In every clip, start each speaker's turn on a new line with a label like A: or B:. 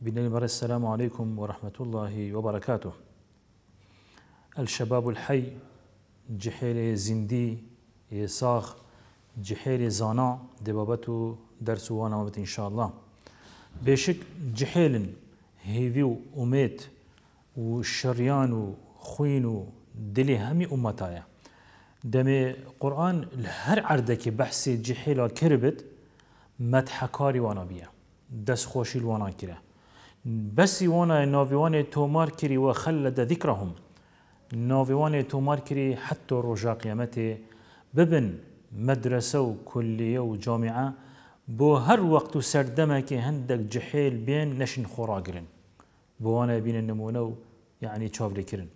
A: بنمر السلام عليكم ورحمة الله وبركاته. الشباب الحي جحيل زندي يساخ جحيل زانا دبابتو درس وأنا إن شاء الله. بشك جحيل هيفيو أميت وشريان وخوين ودلي همي أمتايا. دمي قرآن هر عردك بحثي جحيلا كربت مدحكاري وأنا بيا. دس خوشي الوانا كره بس وأنا نافيوان تومار كري وخلد ذكرهم. نافيوان تومار كري حتى رجا قيامته ببن مدرسة وكلية وجامعة. بو هر وقت سردمك هندك جحيل بين نشن خوراقرن بوانا بين النمونة يعني تشاف كرن.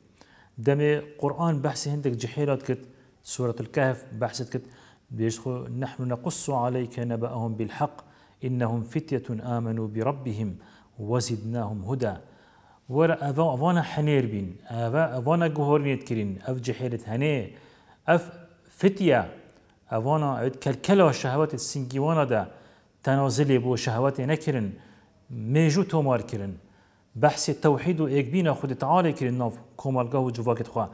A: دمي قرآن بحث هندك جحيلات كت سورة الكهف بحثت كت. بيشخو نحن نقص عليك نبأهم بالحق إنهم فتية آمنوا بربهم. وزدناهم هدى. ورا أفانا حنير بين. أفانا جهورنيت كرين. أف جحيلة هني. أف فتية. أفانا كالكلا شهوات السنجيوانا دا. تنازلي بو شهوات نكرن ميجو تومار كرن بحث التوحيد و بينا خود تعالى كرن ناف كومالگاه و جواكت خوا.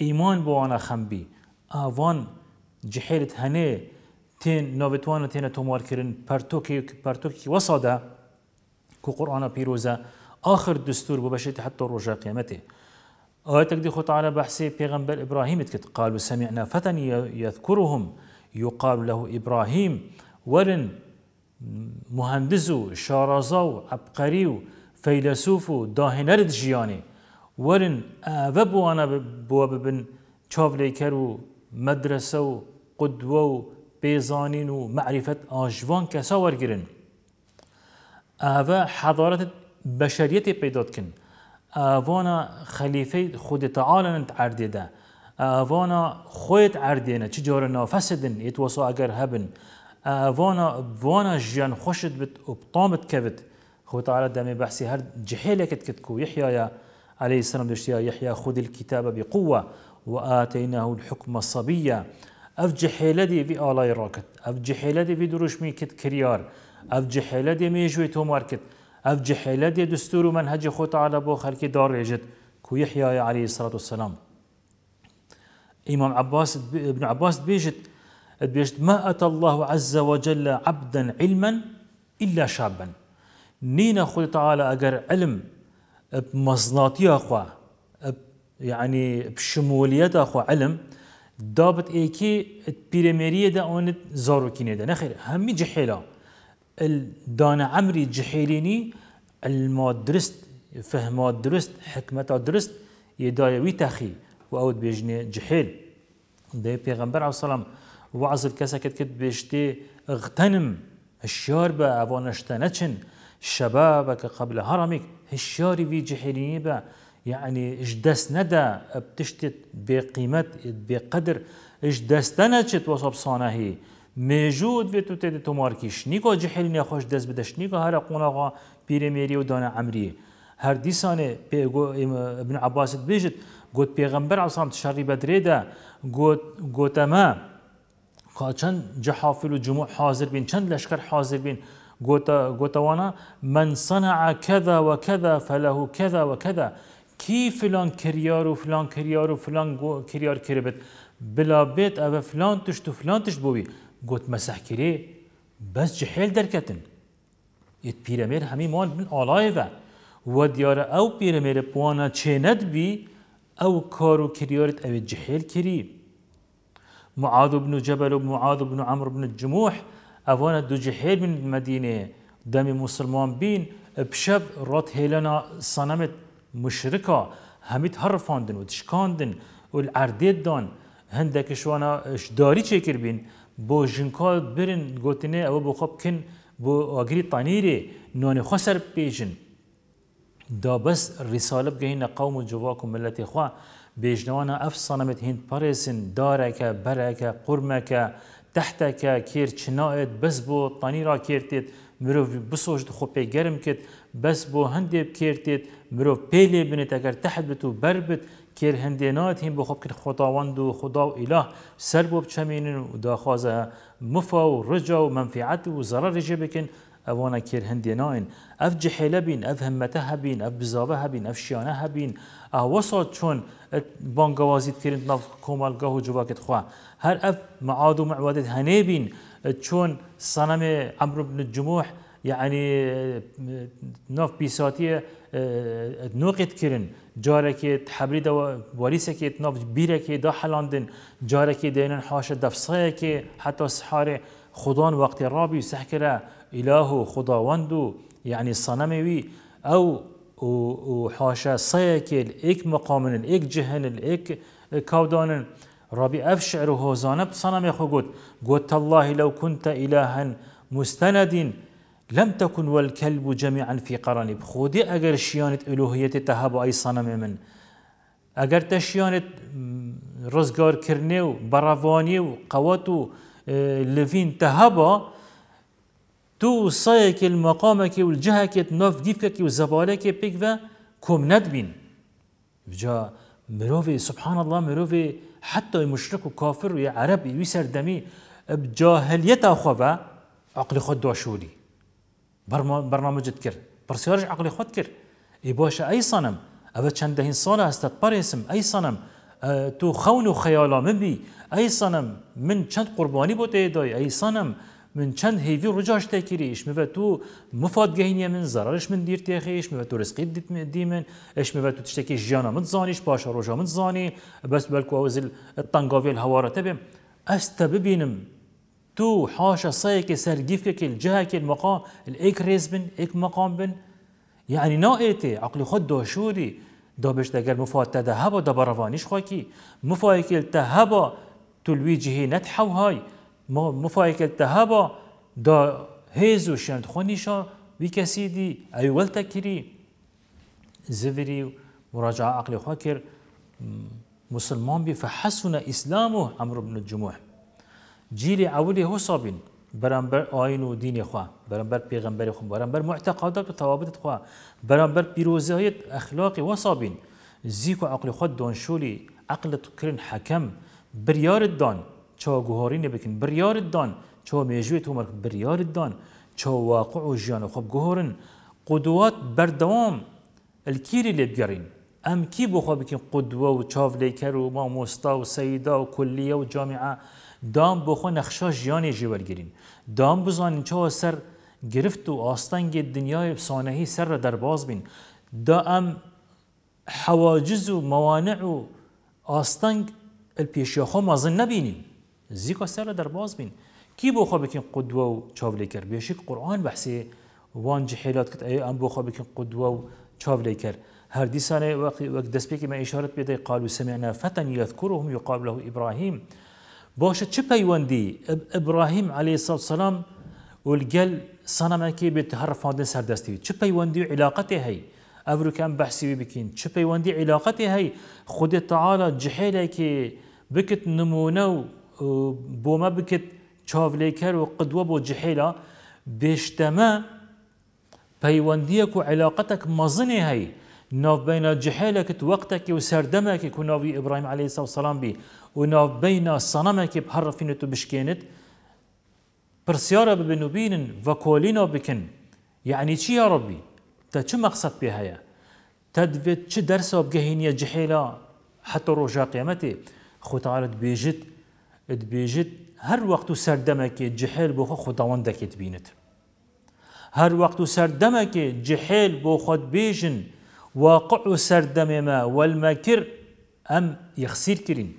A: إيمان بو أنا خمبي. آوان جحيلت هنه تين نوفيتوانا تين تومار كرن پرتوكي پرتوكي وصادا كو قرآن بيروزا آخر دستور ببشرت حتى رجاء قيامته. آياتك دي خط على بحث پیغمبر إبراهيم تكت قالوا سمعنا فتى يذكرهم. يقال له إبراهيم ورن مهندسو شارازو عبقريو فيلسوفو داهنرد جياني. ورن أبو أنا بوابن چاوليكر و مدرسه و قدوه و بيزانين و معرفة آجوان كسا ورگرن. اوه حضارت بشریت پیدا کن. اوانا خلیفه خود تعالی نت عردیده اوانا خود عردینه چه جار نافسدن يتوصوا اگر هبن اوانا وأنا جيان خوشت بت وبطامت كبت خو تعالى دمي بحثي هر جحيلك كتكو يحيى عليه السلام دشتيا يحيى خذ الكتاب بقوة وآتيناه الحكم الصبية اف جحيلدي في آلاي راكت اف جحيلدي في دروش ميكت كريار اف جحيلدي ميجوي تو ماركت اف جحيلدي دستور منهج خو تعالى بو خلق دار ريجت كو يحيى عليه الصلاة والسلام إمام عباس ابن عباس بيجت بيجت ما أتى الله عز وجل عبدا علما إلا شابا نينا خود تعالى أجر علم بمصناتي أخوة يعني بشموليات أخوة علم دابت ايكي بيرميريه دا اون زارو كيني دا نخير همي جحيلا الدانا عمري جحيليني الما درست فهما درست حكمة درست يدايا وي تخي وأود بيجني جحيل. ده پیغمبر عليه السلام وعظ الكسا كت كت بيشتي اغتنم الشاربة اوانشتنچن شبابك قبل هرمك الشاري في جحيليني با. يعني إيش دست ندا بتشتت بقيمة بقدر إيش دستنا چت وصب صانهي. میجود و تو تد تمار کیش نیکا جهل نیا خوش دست بدش نیکا هر قناقا پیر میری و دانه عمری هر دیسانه ابن عباس بیجت گوت پیغمبر عصام تشری بدری ده گوت گوتما چند جحافل و جموع حاضر بین چند لشکر حاضر بین. گوتوانا من صنع كذا وكذا فله كذا وكذا كي فلان كريار وفلان كريار وفلان كريار كربت بلا بيت او فلان تشت وفلان تشت بوي گوت مسح کری بس جحیل درکتن یت پیرمیر همی مان بن آلای و. و دیار أو پیرمیر بوانا چیند بی أو کارو کریارت أو جحیل کری. معاذ بن جبل و معاذ بن عمرو بن الجموح اوانا دو جحيل من المدينة دم مسلمان بشب رات هيلنا صنمت مشركة هميت هرفاندن وتشكاندن والعرديد دان. هندك شوانا شداري چكر بين بۆ ژنکۆ برن گوتنێ ئەوە بۆ خۆ بکن بۆ ئاگری تانیرێ نوێنێ خۆسەر پێژن. دا بەس ریسالە بگەینە قوم و جوواک و ملەتی خوا. بێژنەوانە ئەف سانەمت هند پەرێسن دارەکە بەرەکە قورمەکە تحتەکە کێر چناێت بەس بۆ تانیرا کردێت مرۆڤ بسۆشت خۆ پێ گەرم کرد بەس بۆ هەندێک کردێت مرۆڤ پێ لێ بنێت ئەگەر تحت بت و بەر بت کیر هندینات هم بخوب کن خداوند و خدا و اله. سر بو بچمینن و دا خوازه مفا و رجا و منفعت و ضرر رجا بکن. اوانا هندي ناين اف جحيله بين اف همته بين اف بزاوه بين اف شيانه بين آه وصل شون بانگوازی کرد ناف کومالگاه و جواکت خواه هر اف معاد و معوادت هنه بین. چون صنم عمرو بن الجموح يعني ناف بيساتية نوقت كرن جارك تحبريد وريسك ناف بيرك دا حلاندن. جارك دينن حاشا دفصيك حتى سحار خدان وقت رابي سحكرا إله خداوندو يعني صنموي أو وحاشا صيكل إيك مقامن إيك جهن إيك كودان ربي أفشعر هوزانب صنم يخو قلت قلت الله لو كنت إلها مستند لم تكن والكلب جميعا في قرن بخودي اگر شيانت إلوهية تهب أي صنم من. اگر تشيانت رزگار کرنه و براوانی و قوات و لفين تهبا تو صايك المقامك والجهك نوف ديفك وزبالك بيك و كوم ندبين بجا مروفي سبحان الله مروفي حتى مشرك وكافر ويا عرب ويسر دمي بجاهلية أخوة عقل خود دوشولي برنامجت کرد پرسیارش عقلی خود کرد ای باشه ای صنم. اوه چندهین سال هستت پرسم ای صنم تو خون و خیالا من بی. ای صنم من چند قربانی بوده دای. ای صنم من چند هیوی رجاش تکریش میوه تو مفاد گهینی من ضررش من دیر تیخیش میوه تو رزقی دی من. اش میوه تو تشتکی جانا من زانیش باشا رجا من زانی. بس بلکو اوزل الطنقاوی الهوارة تبیم است ببینم تو حاشا صيك سرجيفك الجهك المقام الايك ريز بن ايك مقام بن. يعني نائتي عقلي خد دوشوري بش دقل مفاد تدهبا دا بروانيش خواكي مفايك التهبا تلويجه نتحو هاي مفايك التهبا دا هيزو شند خونيشا وي كسيدي اي ولتكري زفري مراجعة عقلي خواكر مسلمان بي فحسن إسلامه عمرو بن الجموح جيل اولی حسابین برانبر آین و دین خواه برانبر پیغمبر خواه برانبر معتقدات و ثوابت خواه برانبر پیروزی های اخلاقی وصابین زیک و عقل خود دانشولی عقل کرن حکم بریار دان چا گوهاری نبکن بریار دان چا میجوی تو مرک بریار دان چا واقع و جیان خوب گوهرن. قدوات بردوام. الكيري اللي بقرين أم كي بخوا بكين قدوة و چاوليكر و ماموستا و سيدا و كلية و جامعة. دام بخو نقشا جیانی جی ورگرین دام بزانین چه سر گرفت و آستنگ دنیای سانهی سر را در باز بین. دا ام حواجز و موانع و آستنگ الپیشیا خو مازن نبینین. زیکا سر را در باز بین. کی بو خو بکن قدوه و چاولی کر؟ بیشک قرآن بحثی وان جحیلات کت ای ام خو بکن قدوه و چاولی کر. هر دیسانه وقت دست بکی ما اشارت بده قالوا سمعنا فتى يذكرهم يقال له إبراهيم باشە چ پەیوەندی عليه الصلاة والسلام والگەل سەنەمەکی بێت هەرفاندن سەردەستی چ پەیوەندی و علااقەتی هەی ئەڤروکەم بەحسیوی بکەین چ پەیوەندی علااقەتی هەی خودت تعاالە جحێلێکی بکت نمونە و بۆمە بکت چاولێکەر و قدوە بۆ جحێلا بێشتەمە پەیوەندیەک و علااقەتك مەزنێ هەی ناوبەینە جحێلێکت وەختێکی و سەردەمێکی کو ناوی ئبراهیم عليه السلام بی وناوبينا صنمك بحرفينتو بشكينت برسيارة ببنو بينن وكولينا بكن يعني چي يا ربي تا چه مقصد بهايا تدفت چه درس بجهينية جحيلة حتى رجاء قيامتي خو تعالى تبيجت تبيجت هر وقت سردمك جحيل بو خداوندك تبينت هر وقت سردمك جحيل خد بيجن واقع سردم ما والمكر أم يخسير كرين؟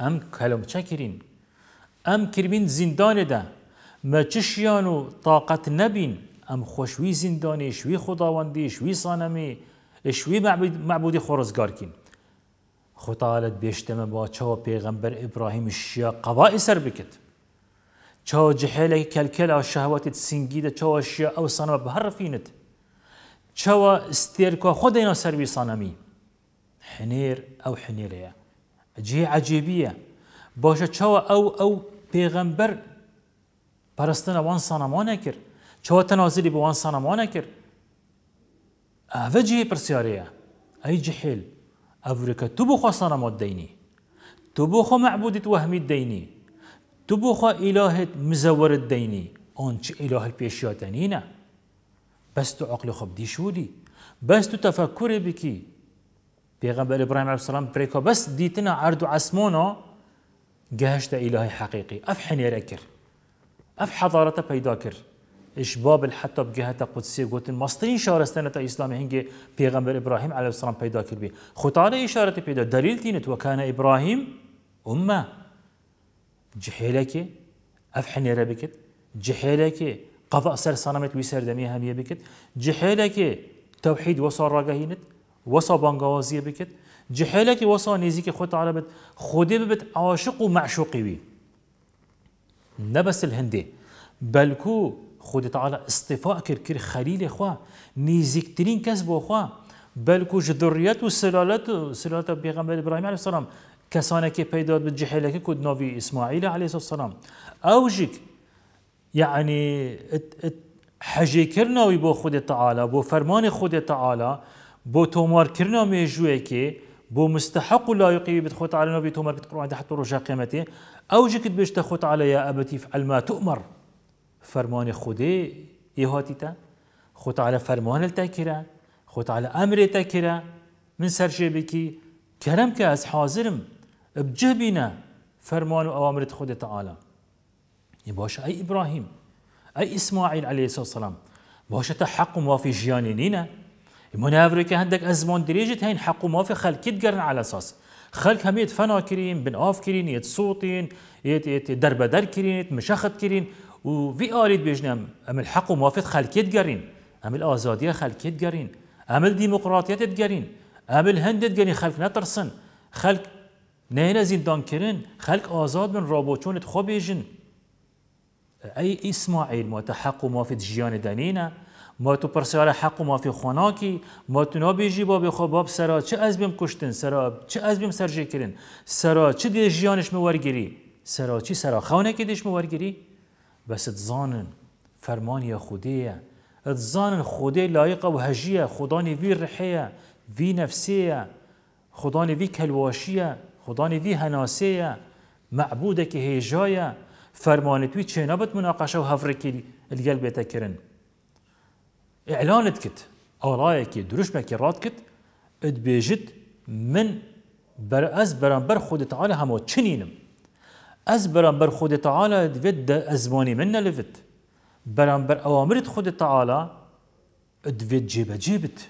A: أم کلم چکرین أم کربین زندان ده؟ ما چشیان و طاقت نبین أم خوشوی زندانی شوی خداوندی شوی شوی معبود معبودی خورزگار کین. خطالت بیشتمه با چا پیغمبر ابراهیم الشیا قضاء سر بکت. چا جحیله کلکل أو شهوات سنگیده چا اشیا أو صنم بهر فینت چا استیرکا خود اینا سروی صنمی حنیر أو حنیره جێ عجێبیە. باشە چاوە ئەو ئەو پێغەمبەر پەرستنە وان سانەمانە کرد. چاوە تەنازلی بە وان سانەمانە کرد. ئەvە جێ پرسیارەیە. ئەی جحێل ئەورەکە تو بۆخوا سانەمات دەینی؟ تو بۆخۆ مەعبودیت وەهمیت دەینی؟ تو پیشیاتنینه بس تو عقل خوب دیشولی بس تو تفکر بکی پیغمبر ابراهیم علیه السلام پریکا بس دیتنا عرض عسمونا گهشت اله حقیقی. اف حنیره کر. اف حضارت پیدا کر. اش بابل حتی بجهت قدسی گوتن. مسترین شارستان تا اسلام هنگی پیغمبر ابراهیم علیه السلام پیدا کرد بی. تعالی اشارت پیدا. دلیل تینت و کان ابراهیم امه. جحیلك افحني ربكت جحيلك قضاء سر صنمت ويسر دمي همية بكت جحيلك توحيد وصا راقهينت وصا بانقوازية بكت جحيلك وصا نيزيك خود تعالى بت خودي ببت عاشق ومعشوقي وي نبس الهندي بلكو خود تعالى اصطفاء كر كر خليل اخوا نيزيك ترين كسب اخوا بلكو جذريات وسلالات سلالات بيغمبر إبراهيم عليه السلام كسانك بيداد بالجحيلك كود نوفي اسماعيل عليه الصلاه والسلام اوجك يعني حجي كرنا بو خود تعالى بو فرمان خود تعالى بو تومار كرنا ميجويكي بو مستحق لا يقي بتخو تعالى نبي تومار القرآن حتى رجع قيمته اوجك بيش تخو تعالى يا ابتي فعل ما تؤمر. فرمان خودي يهاتيتا خو تعالى فرمان التاكرة خو تعالى أمر التاكرة من سر بكي كرم كاس حاضرم بجبنا فرمان وأوامر خود تعالى باش أي إبراهيم أي إسماعيل عليه الصلاة والسلام. باش حق ما في جيانينينا منافرك عندك أزمان دريجة هين حق ما في خلق. يتقرن على أساس؟ خلق هم يتفنا كرين بن آف كرين يت يت درب در كرين يت مشخط كرين. وفي آريد بيجنم أم الحق ما في خلق يتقرن أم الآزادية خلق يتقرن أم الديمقراطية تتقرن أم الهند تقرن خلق نترسن. خلق نه زندان کرن خلق آزاد من رابوچونت خوب بیجن ای اسماعیل ما حق ما في جیان دنینا ما تو پرسیار حق ما في خوناکی ما تو نابیجی باب خواب باب چه از بیم کشتن سرا چه سرجه کرن سرا دی جیانش مورگیری سرا چی سرا؟ خونه که دیش مورگیری بس تزانن فرمانی خودیه تزانن خودی لایق و هجیه خدانی وی رحیه وی نفسیه خدانی وی کلواشیه خداني في هناسية معبودك هيجايا فرمانتوي چنابت مناقشة وهفركي القلب يتكرن إعلانت كت آلايك دروش بكي رات كت ادبيجت من بر از برانبر خود تعالى همو چنينم از برانبر خود تعالى دوید ازماني من لفت برانبر اوامرت خود تعالى دوید جيبه جيبت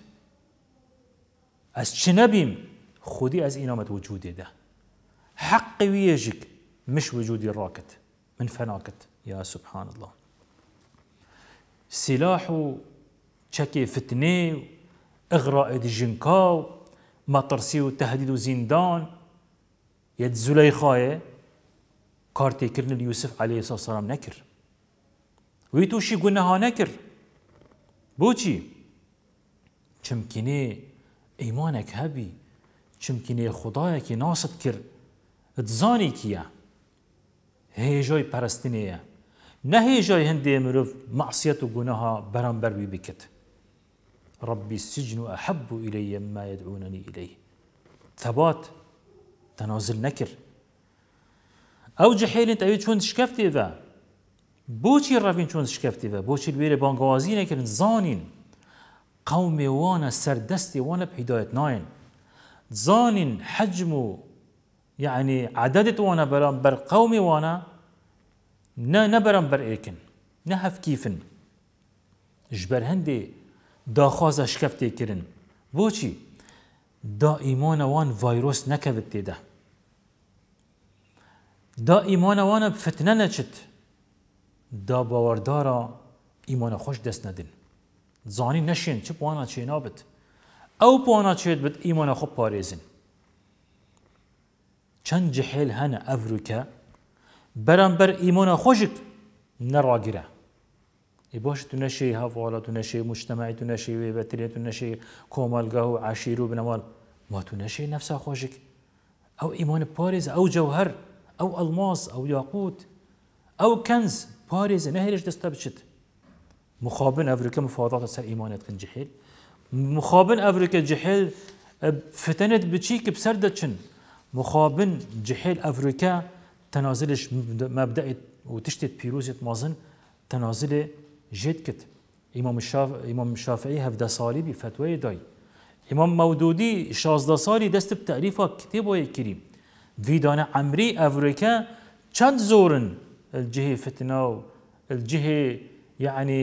A: از چنبيم خودي از اینامت وجودي ده حق ويجك مش وجودي الراكت من فناكت يا سبحان الله سلاح تشكي فتنه اغراء جنكاو مطرسي وتهديد وزندان يد زليخاية كارتي كرن اليوسف عليه الصلاة والسلام نكر ويتوشي قلنا ها نكر بوشي چمكني ايمانك هبي چمكني خدايك ناصد كر تزانی کیه؟ هیجای پرستینیه. نه هیجای هندی مروف معصیت و گناه برانبر بی بکت. ربي السجن أحب إلي ما يدعونني إليه ثبات تنازل نكر أو جحيل أنت أبي شون شكفتي ذا بوشي الرافين شون شكفتي ذا بوشي البيري بانقوازين نكر زانين قومي وأنا سردستي وأنا بهداية ناين زانين حجمو يعني عددت وأنا برام بر قومي وأنا نا نبرم بر إيكن. نهف كيفن. جبر هندي دا خواز شكفتي كرن بوچي دا ايمان وان فيروس نكبت تيدا دا ايمان وان بفتنه نچت. دا باوردارا ايمان خوش دست ندن زاني نشين چه بوانا چه نابت أو بوانا چه بد ايمان خوب پاريزن چند جحيل هنا أفريكا برانبر إيمونا خوشك نراجرة يباش تنشي هفوالا تنشي مجتمعي تنشي ويبتري تنشي كومالقه عشيرو بنوال ما تنشي نفسها خوشك أو إيمان باريز أو جوهر أو ألماس أو ياقوت أو كنز باريز نهرش دستبشت مخابن أفريكا مفاوضات سر إيمانات كن جحيل مخابن أفريكا جحيل فتنت بتشيك بسردتشن مخابن جحيل أفريكا تنازلش مبدأ وتشتت بيروزة مازن تنازل جد كت إمام الشاف إمام الشافعي هفده سالي بفتوى داي إمام مودودي 16 سالي دست بتعريف كتابه كريم فيدانا عمري افريكا چند زورن؟ الجهه فتنه الجهه يعني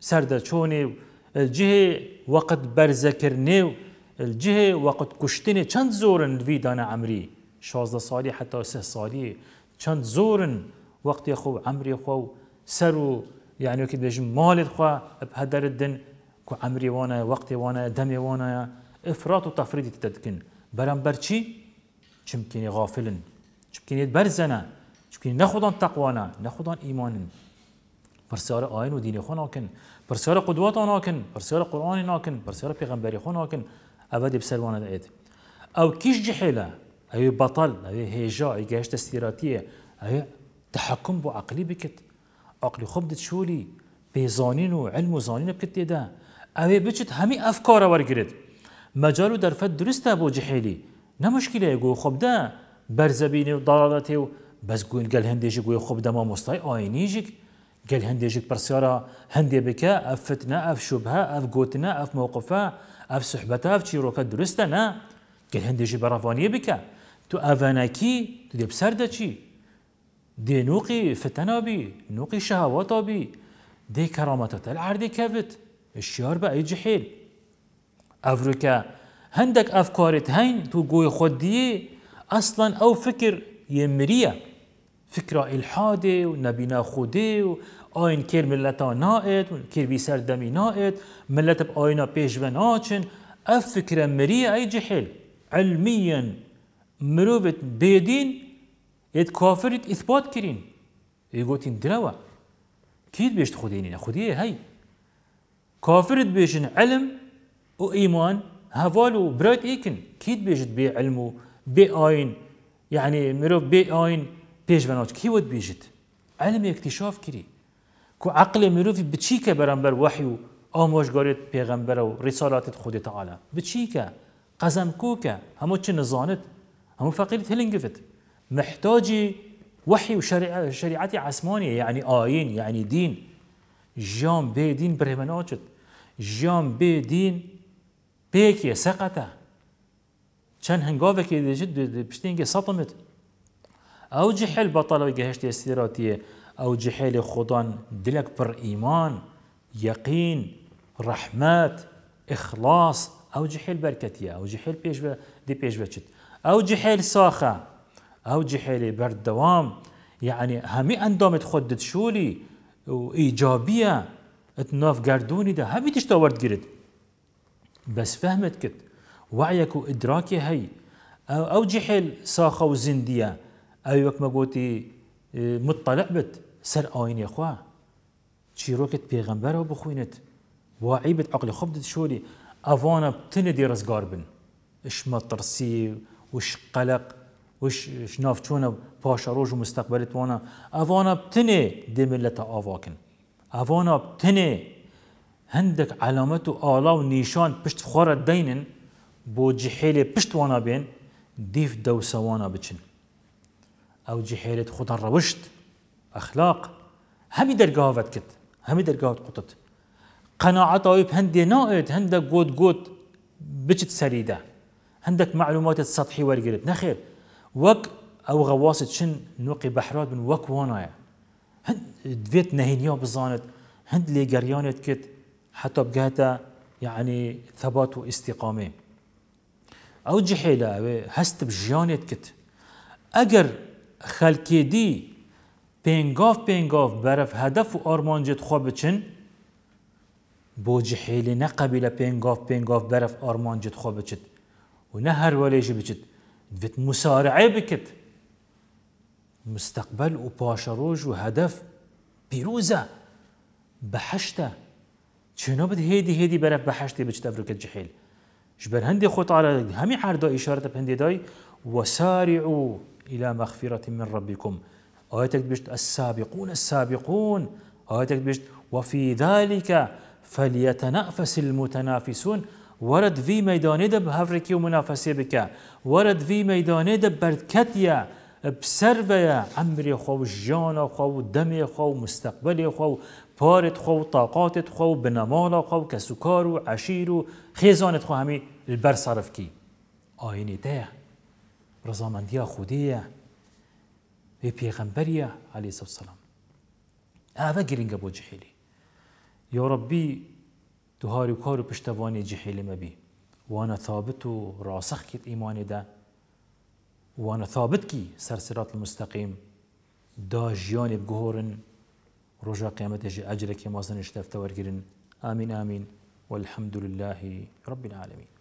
A: سردچوني الجهه وقت برزكرني الجهه وقت كشتني چند زورن فيدانا عمري 16 سالي حتى 6 سالي چند زورن وقت خو عمري خو سرو يعني وكي بيجم مال خو بهدر الدن كو عمري وأنا وقتي وأنا دمي وأنا افراط وتفريط تتدكن برام چی؟ چمكيني غافلن. چمكيني برزنا چمكيني نخودان تقوانا نخودان ايمانن برسيار آين و دين خو ناكن برسيار قدوات ناكن برسيار قرآن ناكن برسيار پیغمبري خو ناكن أبدي بسروانا دعيت أو كيش جحيلة أي بطل أي هيجا أي جهشت استيراتية أي تحكم بو عقلي بكت عقلي خبدت شولي بيزانين وعلم وزانين بكت ده اوه بچت همی افکار ورگرد مجالو در فد درسته بو جحیلی نه مشکله گو خب ده برزبین و ضلالتی و بس گوین گل هندیجی گوی خب ده ما مستای آینیجی گل هندیجی پرسیارا هندی بکه أف فتنة أف شبهة أف گوتنه أف موقفة أف صحبته أف چی روکت درسته نه گل هندیجی برافانیه بکه تو اوانکی تو دی بسرده چی دی نوقي فتنة بي نوقي شهوات بي. دي كرامات العردي كفت الشيار بقى يجي حيل افريكا هندك أفكارت هين؟ تو جوي خديه أصلا أو فكر يمرية. فكرة إلحادة ونبينا خودي آين كير ملتا نائت كير بي سردمي نائت ملت بآينا بيش وناچن أف فكرة مرية أي جحيل. علميا مروفت بيدين يت كافرت إثبات كرين. يقولين دروا كيد بيشت خديني خديه هاي. كافرت بيشن علم وإيمان هفالو برايت إيكن. كيد بيجت بي علمو بي آين يعني مروف بي آين بيش بناج كي ود بيجت علم اكتشاف كري كو عقل مروف بتشيكا برانبر وحيو آموش قارت پیغمبر و خود تعالى بتشيكا قزم كوكا همو چه نزانت همو فقيرت هلنگفت محتاجي وحي وشريعة عسمانية يعني آين يعني دين جام بي دين برهمناچت جام بي دين بيكي سقطه چند هنگاوه ديجد بشتينجي سطمت أو جحل بطل جهشت استيراتيه أو جحل خدان دلك بر ايمان يقين رحمات اخلاص أو جحل بركتيه أو جحل بيش دي بيش بچت أو جحل ساخه أو جحل بردوام يعني همي اندامت خدت شولي وايجابيه اتناف قردوني ده هبي تشتورد قرد بس فهمت كت وعيك وإدراكي هي أو, أو جحل ساخة وزندية أو وقت ما قلتي آه، مطلع بت سر آين يا أخوة. روكت بيغمبر بخوينت. وعيبت عقل خبدت شولي. أفانا بتني دي رزقار بن. إش مطرسي وش قلق وش شنافتونا باشا روج ومستقبلت وأنا. أفانا بتني دي ملة آفاكن اوانا بتنه هندك علامات آلا و نيشان پشت خوار دينن بو جحيل پشت وأنا بين ديف دو سوانا بچن. أو جحيلة خدا روشت اخلاق همي درگاهات كت همي درگاهات قطت. قناعت آيب هندي نائد هندك قود قود بچت سريدة هندك معلومات سطحي ورقلت نخير وك أو غواصت شن نوقي بحرات من وك وانايا هند دويت نهينيا بزانت هند لي جريانت كت حتى بقاتا يعني ثبات واستقامة أو جحيلة هست بجيانت كت أجر خلكي دي بينغاف بينغاف برف هدف و آرمان جد خواب بچن بو جحيلي نقبل بينغاف بينغاف برف آرمان جد خواب بچد و نه هر وليجي بچد دوت مسارعه بكت مستقبل و پاشروج و هدف پیروزه بحشته چنا بد هيدي هيدي برف بحشتي بجت افريكا جحيل جبر هندي خط على همي عرضة إشارة بهندي داي وسارعوا إلى مغفرة من ربكم. آياتك بجت السابقون السابقون. آياتك بجت وفي ذلك فليتنافس المتنافسون. ورد في ميدان دب هفركي ومنافسة بك. ورد في ميدان دب بركتيا بسر ویا عمر خو و جان خو و دم خو مستقبل خو پارت خو و طاقاتت خو بنمال خو کسوکار و عشیر و خو همی البر صرف آینه ده. خودیه به پیغمبریه علیه السلام. اوه گرینگه بو جحیلی یا ربی تو هاری و کار و پشتوانی جحیلی مبی وأنا ثابت و راسخ کت ایمان ده وأنا ثابت کی سر صراط المستقیم. دا بگهورن رجا قیامت اجر که مازن اشتفت ورگرن. آمین آمین. والحمد لله رب العالمين